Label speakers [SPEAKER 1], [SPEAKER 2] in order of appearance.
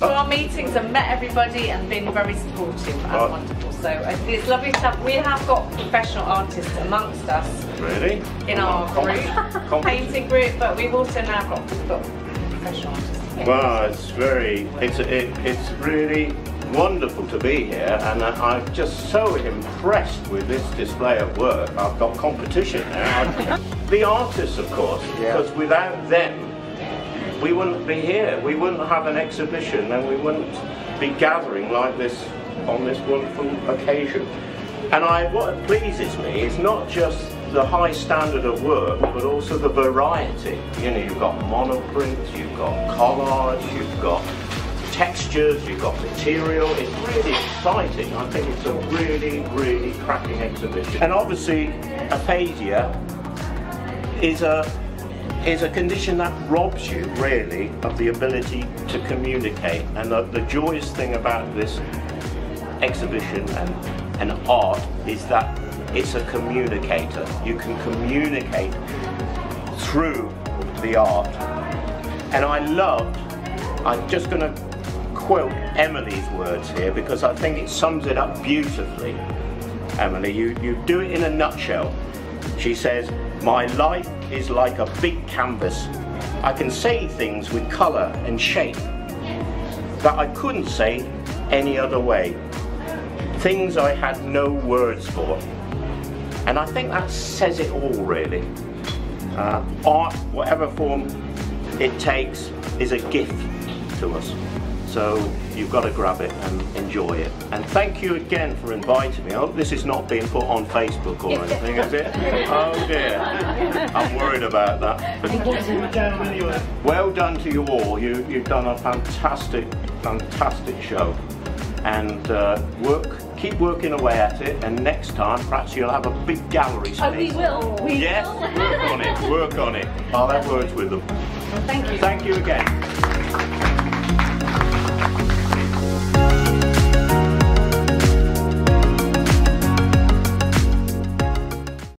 [SPEAKER 1] met everybody and been very supportive and
[SPEAKER 2] Oh.
[SPEAKER 1] wonderful. So uh, it's lovely stuff. We have got professional artists amongst us
[SPEAKER 2] Really?
[SPEAKER 1] in our
[SPEAKER 2] Com-
[SPEAKER 1] group,
[SPEAKER 2] com-
[SPEAKER 1] painting group, but we've also now got, got professional artists. Yeah.
[SPEAKER 2] Well, it's very, it's it, it's really wonderful to be here, and I- I'm just so impressed with this display of work. I've got competition now. the artists, of course, because without them, we wouldn't be here. We wouldn't have an exhibition, and we wouldn't be gathering like this on this wonderful occasion. And I, what pleases me is not just the high standard of work, but also the variety. You know, you've got monoprints, you've got collage, you've got textures, you've got material. It's really exciting. I think it's a really, really cracking exhibition. And obviously, aphasia is a is a condition that robs you really of the ability to communicate. And the, the joyous thing about this exhibition and, and art is that it's a communicator. You can communicate through the art. And I loved, I'm just going to quote Emily's words here because I think it sums it up beautifully. Emily, you, you do it in a nutshell. She says, My life is like a big canvas. I can say things with colour and shape that I couldn't say any other way. Things I had no words for. And I think that says it all really. Uh, art, whatever form it takes, is a gift to us. So you've got to grab it and enjoy it. And thank you again for inviting me. I hope this is not being put on Facebook or anything, is it? Oh dear. I'm worried about that. Well done to you all. You, you've done a fantastic, fantastic show. And uh, work, keep working away at it. And next time, perhaps you'll have a big gallery space.
[SPEAKER 3] Oh, we will. We
[SPEAKER 2] Yes,
[SPEAKER 3] will.
[SPEAKER 2] work on it, work on it. I'll have words with them.
[SPEAKER 1] Thank you.
[SPEAKER 2] Thank you again.